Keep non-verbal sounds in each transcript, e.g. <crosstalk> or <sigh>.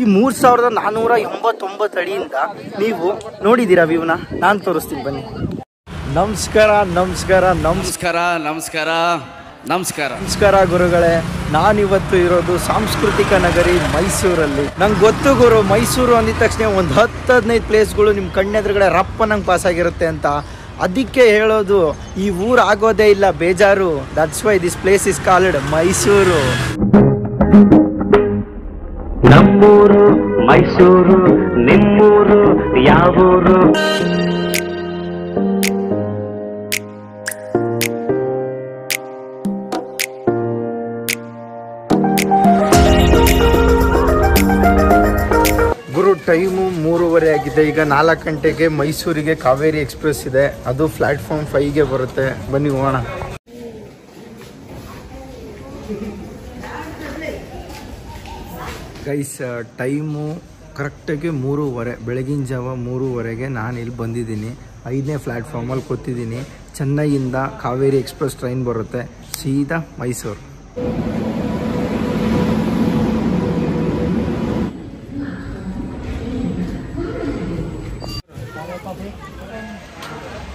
ಈ ಮೂರ್ ಸಾವಿರದ ನಾನೂರ ಎಂಬತ್ತೊಂಬತ್ತು ಅಡಿಯಿಂದ ನೀವು ನೋಡಿದ್ದೀರಾ ವ್ಯೂನ? ನಾನು ತೋರಿಸ್ತೀನಿ ಬನ್ನಿ. ನಮಸ್ಕಾರ ನಮಸ್ಕಾರ ನಮಸ್ಕಾರ ನಮಸ್ಕಾರ ನಮಸ್ಕಾರ. ನಮಸ್ಕಾರ ಗುರುಗಳೇ. ನಾನಿವತ್ತು ಇರೋದು ಸಾಂಸ್ಕೃತಿಕ ನಗರಿ ಮೈಸೂರಲ್ಲಿ. ನಂಗೆ ಗೊತ್ತು ಗುರು ಮೈಸೂರು ಅಂದಿದ ತಕ್ಷಣ ಒಂದು ಹತ್ತು ಹದಿನೈದು ಪ್ಲೇಸ್ಗಳು ನಿಮ್ಮ ಕಣ್ಣೆದುರುಗಡೆ ರಪ್ಪ ನಂಗೆ ಪಾಸ್ ಆಗಿರುತ್ತೆ ಅಂತ. ಅದಕ್ಕೆ ಹೇಳೋದು ಈ ಊರು ಆಗೋದೇ ಇಲ್ಲ ಬೇಜಾರು. That's why this place is called Mysuru. ನಮ್ಮೂರು, ಮೈಸೂರು, ನಿಮ್ಮೂರು, ಯಾವೂರು? ಗುರು, ಟೈಮು ಮೂರುವರೆ ಆಗಿದೆ. ಈಗ ನಾಲ್ಕು ಗಂಟೆಗೆ ಮೈಸೂರಿಗೆ ಕಾವೇರಿ ಎಕ್ಸ್ಪ್ರೆಸ್ ಇದೆ. ಅದು ಪ್ಲಾಟ್ಫಾರ್ಮ್ ಫೈವ್ಗೆ ಬರುತ್ತೆ. ಬನ್ನಿ ಹೋಗೋಣ. ಗೈಸ್ ಟೈಮು ಕರೆಕ್ಟಾಗಿ ಮೂರುವರೆ, ಬೆಳಗಿನ ಜಾವ ಮೂರುವರೆಗೆ ನಾನು ಇಲ್ಲಿ ಬಂದಿದ್ದೀನಿ. ಐದನೇ ಪ್ಲ್ಯಾಟ್ಫಾರ್ಮಲ್ಲಿ ಕೂತಿದ್ದೀನಿ. ಚೆನ್ನೈಯಿಂದ ಕಾವೇರಿ ಎಕ್ಸ್ಪ್ರೆಸ್ ಟ್ರೈನ್ ಬರುತ್ತೆ. ಸೀದಾ ಮೈಸೂರು.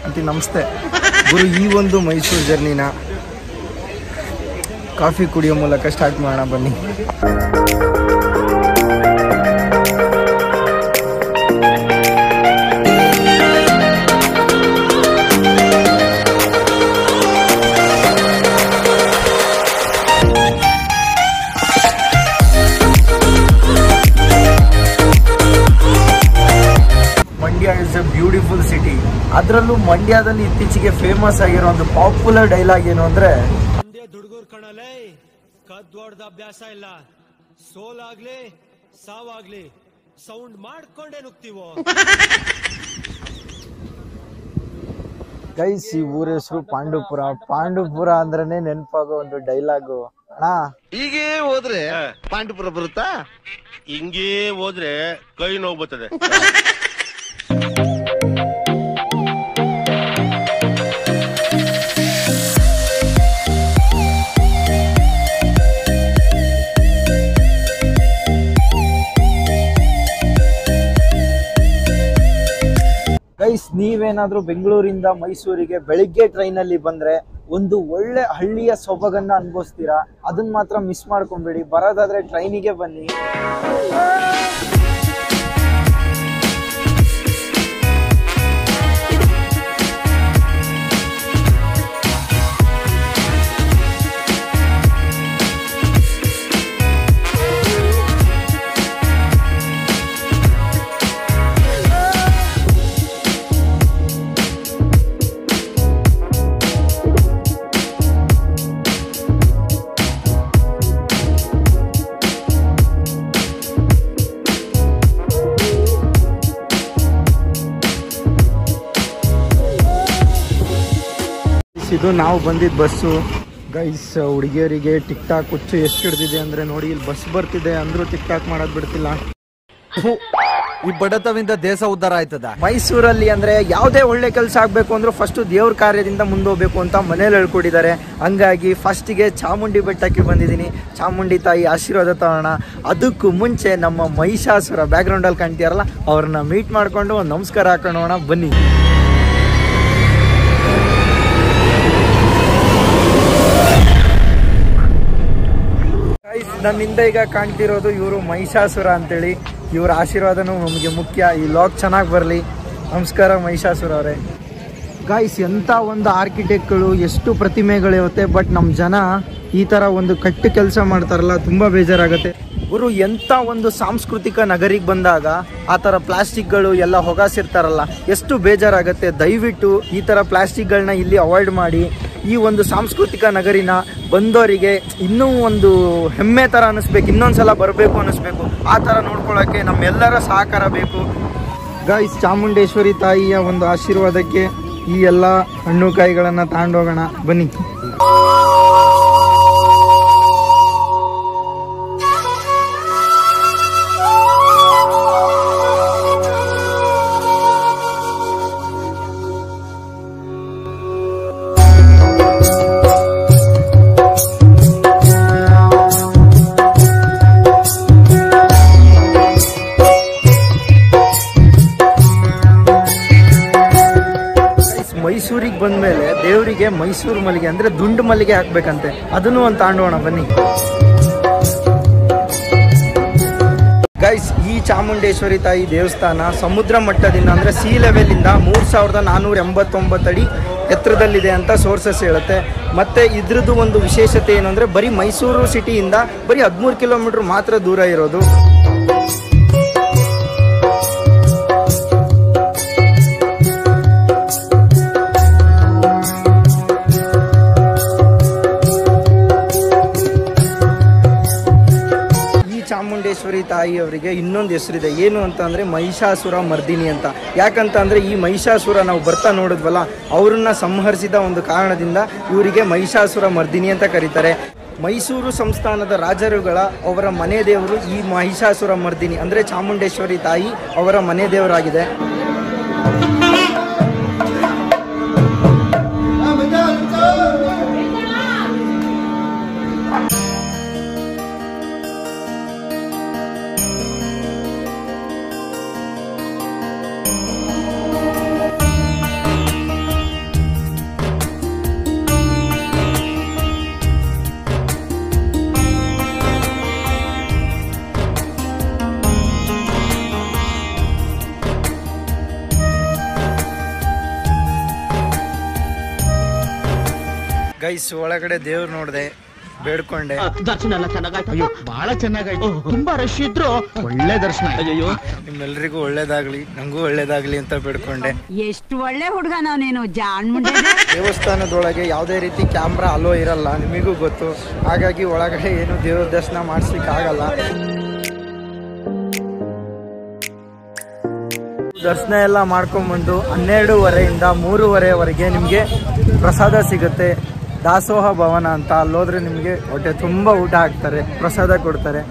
ಅಂತಿ ನಮಸ್ತೆ. ಗುರು, ಈ ಒಂದು ಮೈಸೂರು ಜರ್ನಿನ ಕಾಫಿ ಕುಡಿಯೋ ಮೂಲಕ ಸ್ಟಾರ್ಟ್ ಮಾಡೋಣ ಬನ್ನಿ. ಬ್ಯೂಟಿಫುಲ್ ಸಿಟಿ ಅದರಲ್ಲೂ ಮಂಡ್ಯದಲ್ಲಿ ಇತ್ತೀಚೆಗೆ ಫೇಮಸ್ ಆಗಿರೋ ಒಂದು ಪಾಪ್ಯುಲರ್ ಡೈಲಾಗ್ ಏನು ಅಂದ್ರೆ ದುಡುಗೂರ್ ದುಡ್ಗುರ್ ಕಣಲೇ ಕದ್ದೊಡ್ದ ಅಭ್ಯಾಸ ಇಲ್ಲ. ಸೋಲಾಗ್ಲಿ ಸಾವಾಗ್ಲಿ ಸೌಂಡ್ ಮಾಡ್ಕೊಂಡೇ ನುಗ್ತೀವೋ? ಗೈಸ್ ಈ ಊರ ಹೆಸರು ಪಾಂಡುಪುರ. ಪಾಂಡುಪುರ ಅಂದ್ರೇನೆ ನೆನಪಾಗೋ ಒಂದು ಡೈಲಾಗು ಅಣ್ಣ? ಹೀಗೆ ಹೋದ್ರೆ ಪಾಂಡುಪುರ ಬರುತ್ತಾ? ಹಿಂಗೇ ಹೋದ್ರೆ ಕೈ ನೋವು ಬರ್ತದೆ. <laughs> ಗೈಸ್ ನೀವೇನಾದ್ರೂ ಬೆಂಗಳೂರಿಂದ ಮೈಸೂರಿಗೆ ಬೆಳಿಗ್ಗೆ ಟ್ರೈನಲ್ಲಿ ಬಂದ್ರೆ ಒಂದು ಒಳ್ಳೆ ಹಳ್ಳಿಯ ಸೊಬಗನ್ನ ಅನುಭವಿಸ್ತೀರಾ? ಅದನ್ನ ಮಾತ್ರ ಮಿಸ್ ಮಾಡ್ಕೊಂಬೇಡಿ. ಬರೋದಾದ್ರೆ ಟ್ರೈನಿಗೆ ಬನ್ನಿ. ಇದು ನಾವು ಬಂದಿದ್ದ ಬಸ್ಸು. ಗೈಸ್ ಹುಡುಗಿಯರಿಗೆ ಟಿಕ್ ಟಾಕ್ ಹುಚ್ಚು ಎಷ್ಟು ಹಿಡ್ದಿದೆ ಅಂದರೆ ನೋಡಿ ಇಲ್ಲಿ ಬಸ್ ಬರ್ತಿದೆ ಅಂದರೂ ಟಿಕ್ ಟಾಕ್ ಮಾಡೋದು ಬಿಡ್ತಿಲ್ಲ. ಈ ಬಡತವಿಂದ ದೇಶ ಉದ್ಧಾರ ಆಯ್ತದ? ಮೈಸೂರಲ್ಲಿ ಅಂದ್ರೆ ಯಾವುದೇ ಒಳ್ಳೆ ಕೆಲಸ ಆಗ್ಬೇಕು ಅಂದ್ರೆ ಫಸ್ಟ್ ದೇವ್ರ ಕಾರ್ಯದಿಂದ ಮುಂದೋಗ್ಬೇಕು ಅಂತ ಮನೇಲಿ ಹೇಳ್ಕೊಟ್ಟಿದ್ದಾರೆ. ಹಂಗಾಗಿ ಫಸ್ಟಿಗೆ ಚಾಮುಂಡಿ ಬೆಟ್ಟಕ್ಕೆ ಬಂದಿದ್ದೀನಿ. ಚಾಮುಂಡಿ ತಾಯಿ ಆಶೀರ್ವಾದ ತಗೋಣ ಅದಕ್ಕೂ ಮುಂಚೆ ನಮ್ಮ ಮಹಿಷಾಸುರ ಬ್ಯಾಕ್ಗ್ರೌಂಡ್ ಅಲ್ಲಿ ಕಾಣ್ತೀರಲ್ಲ ಅವ್ರನ್ನ ಮೀಟ್ ಮಾಡ್ಕೊಂಡು ಒಂದು ನಮಸ್ಕಾರ ಹಾಕೊಂಡೋಣ ಬನ್ನಿ. ಹಿಂದೆ ಈಗ ಕಾಣ್ತಿರೋದು ಇವರು ಮಹಿಷಾಸುರ ಅಂತೇಳಿ. ಇವರ ಆಶೀರ್ವಾದನೂ ನಮಗೆ ಮುಖ್ಯ. ಈ ಲಾಗ್ ಚೆನ್ನಾಗಿ ಬರಲಿ. ನಮಸ್ಕಾರ ಮಹಿಷಾಸುರ ಅವರೇ. ಗಾಯ್ಸ್ ಎಂಥ ಒಂದು ಆರ್ಕಿಟೆಕ್ಟ್ಗಳು ಎಷ್ಟು ಪ್ರತಿಮೆಗಳಿರುತ್ತೆ ಬಟ್ ನಮ್ಮ ಜನ ಈ ಥರ ಒಂದು ಕಟ್ಟು ಕೆಲಸ ಮಾಡ್ತಾರಲ್ಲ, ತುಂಬ ಬೇಜಾರಾಗುತ್ತೆ. ಇವರು ಎಂಥ ಒಂದು ಸಾಂಸ್ಕೃತಿಕ ನಗರಿಗೆ ಬಂದಾಗ ಆ ಥರ ಪ್ಲಾಸ್ಟಿಕ್ಗಳು ಎಲ್ಲ ಹೊಗಾಸಿರ್ತಾರಲ್ಲ, ಎಷ್ಟು ಬೇಜಾರಾಗುತ್ತೆ. ದಯವಿಟ್ಟು ಈ ಥರ ಪ್ಲಾಸ್ಟಿಕ್ಗಳನ್ನ ಇಲ್ಲಿ ಅವಾಯ್ಡ್ ಮಾಡಿ ಈ ಒಂದು ಸಾಂಸ್ಕೃತಿಕ ನಗರಿನ ಬಂದವರಿಗೆ ಇನ್ನೂ ಒಂದು ಹೆಮ್ಮೆ ಥರ ಅನ್ನಿಸ್ಬೇಕು ಇನ್ನೊಂದ್ಸಲ ಬರಬೇಕು ಅನ್ನಿಸ್ಬೇಕು ಆ ಥರ ನೋಡ್ಕೊಳ್ಳೋಕ್ಕೆ ನಮ್ಮೆಲ್ಲರ ಸಹಕಾರ ಬೇಕು. ಗಾಯ್ಸ್ ಚಾಮುಂಡೇಶ್ವರಿ ತಾಯಿಯ ಒಂದು ಆಶೀರ್ವಾದಕ್ಕೆ ಈ ಎಲ್ಲ ಹಣ್ಣು ಕಾಯಿಗಳನ್ನು ತಗೊಂಡೋಗೋಣ ಬನ್ನಿ. ದೇವರಿಗೆ ಮೈಸೂರು ಮಲ್ಲಿಗೆ ಅಂದ್ರೆ ದುಂಡು ಮಲ್ಲಿಗೆ ಹಾಕ್ಬೇಕಂತೆ. ಅದನ್ನು ಒಂದು ತಾಂಡೋಣ, ಬನ್ನಿ. ಗೈಸ್ ಈ ಚಾಮುಂಡೇಶ್ವರಿ ತಾಯಿ ದೇವಸ್ಥಾನ ಸಮುದ್ರ ಮಟ್ಟದಿಂದ ಅಂದರೆ ಸಿ ಲೆವೆಲಿಂದ ಮೂರು ಸಾವಿರದ ನಾನೂರ ಎಂಬತ್ತೊಂಬತ್ತು ಅಡಿ ಎತ್ತರದಲ್ಲಿದೆ ಅಂತ ಸೋರ್ಸಸ್ ಹೇಳುತ್ತೆ. ಮತ್ತೆ ಇದ್ರದ್ದು ಒಂದು ವಿಶೇಷತೆ ಏನು ಅಂದರೆ ಬರೀ ಮೈಸೂರು ಸಿಟಿಯಿಂದ ಬರೀ ಹದಿಮೂರು ಕಿಲೋಮೀಟರ್ ಮಾತ್ರ ದೂರ ಇರೋದು. ತಾಯಿಯವರಿಗೆ ಇನ್ನೊಂದು ಹೆಸರಿದೆ. ಏನು ಅಂತ ಅಂದರೆ ಮಹಿಷಾಸುರ ಮರ್ದಿನಿ ಅಂತ. ಯಾಕಂತ ಅಂದರೆ ಈ ಮಹಿಷಾಸುರ ನಾವು ಬರ್ತಾ ನೋಡಿದ್ವಲ್ಲ, ಅವರನ್ನ ಸಂಹರಿಸಿದ ಒಂದು ಕಾರಣದಿಂದ ಇವರಿಗೆ ಮಹಿಷಾಸುರ ಮರ್ದಿನಿ ಅಂತ ಕರೀತಾರೆ. ಮೈಸೂರು ಸಂಸ್ಥಾನದ ರಾಜರುಗಳ ಅವರ ಮನೆ ದೇವರು ಈ ಮಹಿಷಾಸುರ ಮರ್ದಿನಿ, ಅಂದರೆ ಚಾಮುಂಡೇಶ್ವರಿ ತಾಯಿ ಅವರ ಮನೆ ದೇವರಾಗಿದೆ. ಗೈಸ್ ಒಳಗಡೆ ದೇವ್ರು ನೋಡಿದೆ ಬೇಡ್ಕೊಂಡೆ. ದರ್ಶನ ಎಲ್ಲ ಚೆನ್ನಾಗಾಯ್ತು? ಬಹಳ ಚೆನ್ನಾಗಾಯ್ತು. ತುಂಬಾ ರಶ್ ಇದ್ರು ಒಳ್ಳೆ ದರ್ಶನ ಅಯ್ಯೋ ನಿಮ್ಮೆಲ್ಲರಿಗೂ ಒಳ್ಳೇದಾಗ್ಲಿ ನಂಗೂ ಒಳ್ಳೇದಾಗ್ಲಿ ಅಂತ ಬೇಡ್ಕೊಂಡೆ. ಎಷ್ಟು ಒಳ್ಳೆ ಹುಡುಗ ನಾವು ನೀನು ಜಾಣ್ ದೇವಸ್ಥಾನದೊಳಗೆ ಯಾವುದೇ ರೀತಿ ಕ್ಯಾಮ್ರಾ ಅಲೋ ಇರಲ್ಲ ನಿಮಗೂ ಗೊತ್ತು. ಹಾಗಾಗಿ ಒಳಗಡೆ ಏನು ದೇವ್ರ ದರ್ಶನ ಮಾಡಿಸ್ಲಿಕ್ಕೆ ಆಗಲ್ಲ. ದರ್ಶನ ಎಲ್ಲ ಮಾಡ್ಕೊಂಡ್ಬಂದು ಹನ್ನೆರಡುವರೆಯಿಂದ ಮೂರುವರೆವರೆಗೆ ನಿಮಗೆ ಪ್ರಸಾದ ಸಿಗುತ್ತೆ. ದಾಸೋಹ ಭವನ ಅಂತ ಅಲ್ಲೋದ್ರೆ ನಿಮಗೆ ಹೊಟ್ಟೆ ತುಂಬ ಊಟ ಹಾಕ್ತಾರೆ ಪ್ರಸಾದ ಕೊಡ್ತಾರೆ.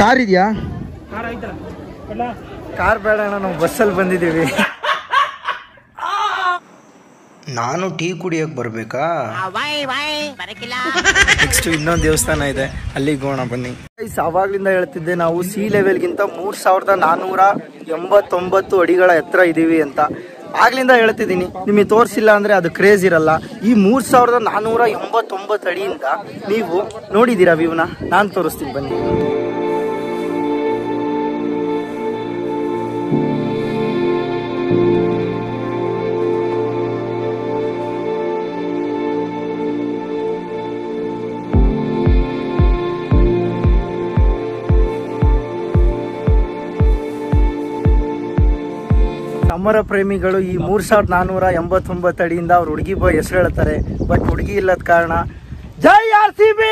ಕಾರ್ ಇದೆಯಾ? ಕಾರ್ ಬೇಡ ಅಣ್ಣ, ನಾವು ಬಸ್ಸಲ್ಲಿ ಬಂದಿದ್ದೀವಿ. ನಾನು ಟೀ ಕುಡಿಯೋಕೆ ಬರಬೇಕಾ? ನೆಕ್ಸ್ಟ್ ಇನ್ನೊಂದು ದೇವಸ್ಥಾನ ಇದೆ ಅಲ್ಲಿಗೆ ಹೋಗೋಣ ಬನ್ನಿ. ಗೈಸ್, ಅವಾಗ್ಲಿಂದ ಹೇಳ್ತಿದ್ದೆ ನಾವು ಸಿ ಲೆವೆಲ್ಗಿಂತ ಮೂರ್ ಸಾವಿರದ ನಾನೂರ ಎಂಬತ್ತೊಂಬತ್ತು ಅಡಿಗಳ ಎತ್ತರ ಇದೀವಿ ಅಂತ. ಆಗ್ಲಿಂದ ಹೇಳ್ತಿದ್ದೀನಿ ನಿಮಗೆ ತೋರಿಸಿಲ್ಲ ಅಂದ್ರೆ ಅದು ಕ್ರೇಜ್ ಇರಲ್ಲ. ಈ ಮೂರ್ ಸಾವಿರದ ನಾನೂರ ಎಂಬತ್ತೊಂಬತ್ತು ಅಡಿಯಿಂದ ನೀವು ನೋಡಿದ್ದೀರಾ ವ್ಯೂನ ನಾನು ತೋರಿಸ್ತೀನಿ ಬನ್ನಿ. ಸಮರ ಪ್ರೇಮಿಗಳು ಈ ಮೂರ್ ಸಾವಿರದ ನಾನ್ನೂರ ಎಂಬತ್ತೊಂಬತ್ತು ಅಡಿಯಿಂದ ಅವ್ರ ಹುಡುಗಿ ಬಾಯ್ ಹೆಸರು ಹೇಳ್ತಾರೆ. ಬಟ್ ಹುಡುಗಿ ಇಲ್ಲದ ಕಾರಣ ಜೈ ಆರ್ ಸಿ ಬಿ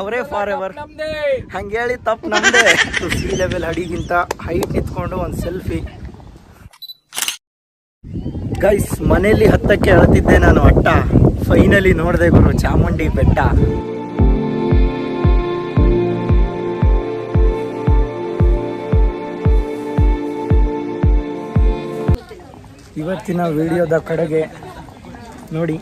ಅವರೇ ಫಾರ್ ಎವರ್ ಹಂಗೇಳಿ ತಪ್ಪು ನಮ್ದೆ. ಸಿ ಲೆವೆಲ್ ಅಡಿಗಿಂತ ಹೈಟ್ ನಿಂತ್ಕೊಂಡು ಒಂದು ಸೆಲ್ಫಿ ಗೈಸ್ ಮನೆಯಲ್ಲಿ ಹತ್ತಕ್ಕೆ ಅಳತಿದ್ದೆ ನಾನು ಅಟ್ಟ. ಫೈನಲಿ ನೋಡಿದೆ ಗುರು ಚಾಮುಂಡಿ ಬೆಟ್ಟ. ಇವತ್ತಿನ ವಿಡಿಯೋದ ಕಡೆಗೆ ನೋಡಿ.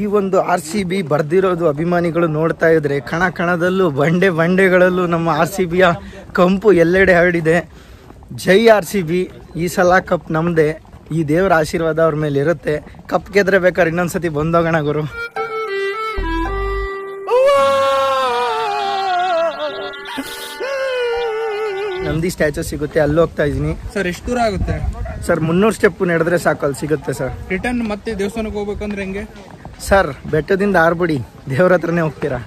ಈ ಒಂದು ಆರ್ ಸಿ ಬಿ ಬರ್ದಿರೋದು ಅಭಿಮಾನಿಗಳು ನೋಡ್ತಾ ಇದ್ರೆ ಕಣ ಕಣದಲ್ಲೂ ಬಂಡೆ ಬಂಡೆಗಳಲ್ಲೂ ನಮ್ಮ ಆರ್ ಸಿ ಬಿಯ ಕಂಪು ಎಲ್ಲೆಡೆ ಹರಡಿದೆ. ಜೈ ಆರ್ ಸಿ ಬಿ, ಈ ಸಲ ಕಪ್ ನಮ್ದೆ. ಈ ದೇವರ ಆಶೀರ್ವಾದ ಅವ್ರ ಮೇಲೆ ಇರುತ್ತೆ. ಕಪ್ ಗೆದ್ರೆ ಬೇಕಾದ್ರೆ ಇನ್ನೊಂದ್ಸತಿ ಬಂದೋಗೋಣ ಗುರು. ನಂದಿ ಸ್ಟ್ಯಾಚು ಸಿಗುತ್ತೆ ಅಲ್ಲಿ ಹೋಗ್ತಾ ಇದೀನಿ ಸರ್ ಎಷ್ಟು ದೂರ ಆಗುತ್ತೆ? ಸರ್ ಮುನ್ನೂರು ಸ್ಟೆಪ್ ನಡೆದ್ರೆ ಸಾಕು ಅಲ್ಲಿ ಸಿಗುತ್ತೆ ಸರ್ ರಿಟರ್ನ್ ಮತ್ತೆ ದೇವಸ್ಥಾನಕ್ಕೆ ಹೋಗ್ಬೇಕಂದ್ರೆ ಹೆಂಗೆ? ಸರ್ ಬೆಟ್ಟದಿಂದ ಆರ್ಬಿಡಿ ದೇವ್ರ ಹತ್ರನೇ ಹೋಗ್ತೀರಾ?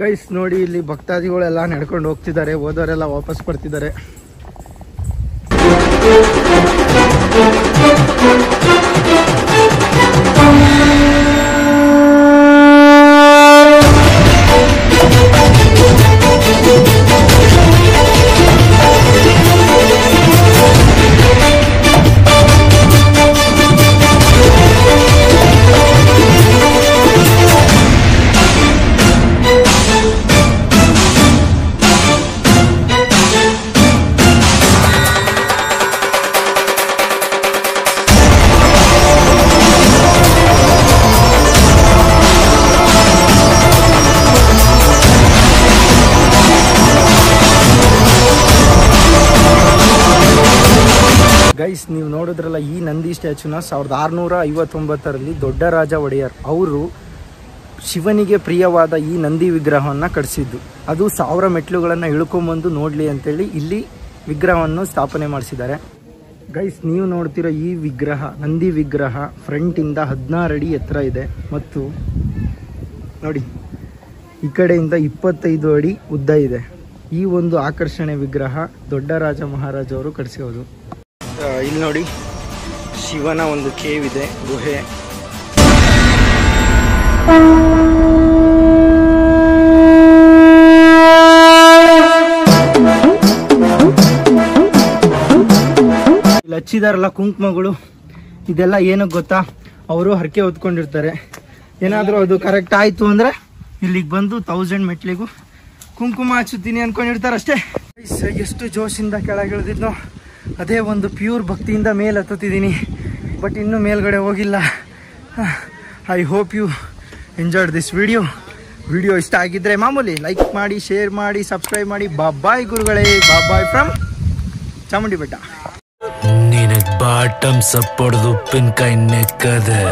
ಕೈಸ್ ನೋಡಿ ಇಲ್ಲಿ ಭಕ್ತಾದಿಗಳೆಲ್ಲ ನಡ್ಕೊಂಡು ಹೋಗ್ತಿದ್ದಾರೆ ಹೋದವರೆಲ್ಲ ವಾಪಸ್ ಬರ್ತಿದ್ದಾರೆ. ಗೈಸ್, ನೀವು ನೋಡಿದ್ರಲ್ಲ ಈ ನಂದಿ ಸ್ಟ್ಯಾಚುನ ಸಾವಿರದ ಆರುನೂರ ಐವತ್ತೊಂಬತ್ತರಲ್ಲಿ ದೊಡ್ಡ ರಾಜ ಒಡೆಯರ್ ಅವರು ಶಿವನಿಗೆ ಪ್ರಿಯವಾದ ಈ ನಂದಿ ವಿಗ್ರಹವನ್ನು ಕಟ್ಸಿದ್ದು. ಅದು ಸಾವಿರ ಮೆಟ್ಲುಗಳನ್ನು ಇಳ್ಕೊಂಬಂದು ನೋಡಲಿ ಅಂತೇಳಿ ಇಲ್ಲಿ ವಿಗ್ರಹವನ್ನು ಸ್ಥಾಪನೆ ಮಾಡಿಸಿದ್ದಾರೆ. ಗೈಸ್, ನೀವು ನೋಡ್ತಿರೋ ಈ ವಿಗ್ರಹ, ನಂದಿ ವಿಗ್ರಹ ಫ್ರಂಟಿಂದ ಹದಿನಾರು ಅಡಿ ಎತ್ತರ ಇದೆ. ಮತ್ತು ನೋಡಿ, ಈ ಕಡೆಯಿಂದ ಇಪ್ಪತ್ತೈದು ಅಡಿ ಉದ್ದ ಇದೆ. ಈ ಒಂದು ಆಕರ್ಷಣೆ ವಿಗ್ರಹ ದೊಡ್ಡ ರಾಜ ಮಹಾರಾಜ ಅವರು ಕಟ್ಟಿಸಿರೋದು ಇಲ್ಲಿ ನೋಡಿ, ಶಿವನ ಒಂದು ಕೇವ್ ಇದೆ, ಗುಹೆ. ಇಲ್ಲಿ ಹಚ್ಚಿದಾರಲ್ಲ ಕುಂಕುಮಗಳು, ಇದೆಲ್ಲ ಏನಕ್ಕೆ ಗೊತ್ತಾ? ಅವರು ಹರಕೆ ಹೊತ್ಕೊಂಡಿರ್ತಾರೆ. ಏನಾದರೂ ಅದು ಕರೆಕ್ಟ್ ಆಯಿತು ಅಂದರೆ ಇಲ್ಲಿಗೆ ಬಂದು ತೌಸಂಡ್ ಮೆಟ್ಲಿಗೂ ಕುಂಕುಮ ಹಚ್ಚುತ್ತೀನಿ ಅನ್ಕೊಂಡಿರ್ತಾರೆ ಅಷ್ಟೇ ಎಷ್ಟು ಜೋಶಿಂದ ಕೆಳಗೆ ಇಳಿದಿದ್ನೋ ಅದೇ ಒಂದು ಪ್ಯೂರ್ ಭಕ್ತಿಯಿಂದ ಮೇಲೆ ಹತ್ತುತ್ತಿದ್ದೀನಿ. ಬಟ್ ಇನ್ನೂ ಮೇಲ್ಗಡೆ ಹೋಗಿಲ್ಲ. I hope you enjoyed this video video ಇಷ್ಟ ಆಗಿದ್ರೆ ಮಾಮೂಲಿ ಲೈಕ್ ಮಾಡಿ ಶೇರ್ ಮಾಡಿ ಸಬ್ಸ್ಕ್ರೈಬ್ ಮಾಡಿ. ಬಾಬಾಯ್ ಗುರುಗಳೇ. ಬಾಬಾಯ್ ಫ್ರಮ್ ಚಾಮುಂಡಿ ಬೆಟ್ಟ. ಬಾಟಮ್ ಸಪ್ಪೊಡ್ದು ಉಪ್ಪಿನಕಾಯಿ ನೆಕ್ಕದೆ.